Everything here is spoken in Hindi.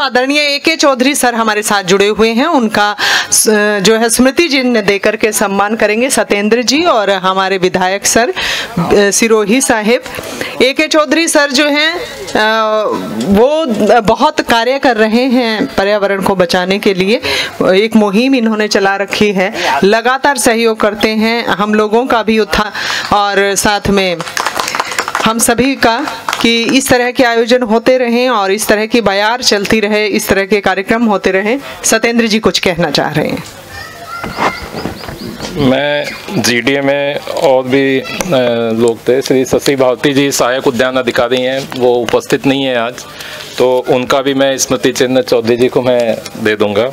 आदरणीय ए के चौधरी सर हमारे साथ जुड़े हुए हैं। उनका जो है स्मृति चिन्ह देकर के सम्मान करेंगे सत्येंद्र जी और हमारे विधायक सर सिरोही साहिब। ए के चौधरी सर जो हैं वो बहुत कार्य कर रहे हैं पर्यावरण को बचाने के लिए। एक मुहिम इन्होंने चला रखी है। लगातार सहयोग करते हैं। हम लोगों का भी उत्थान और साथ में हम सभी का कि इस तरह के आयोजन होते रहें और इस तरह की बयार चलती रहे, इस तरह के कार्यक्रम होते रहें। सत्येंद्र जी कुछ कहना चाह रहे हैं। मैं जीडीए में और भी लोग थे। श्री शशि भारती जी सहायक उद्यान अधिकारी हैं। वो उपस्थित नहीं है आज। तो उनका भी मैं स्मृति चिन्ह चौधरी जी को मैं दे दूँगा।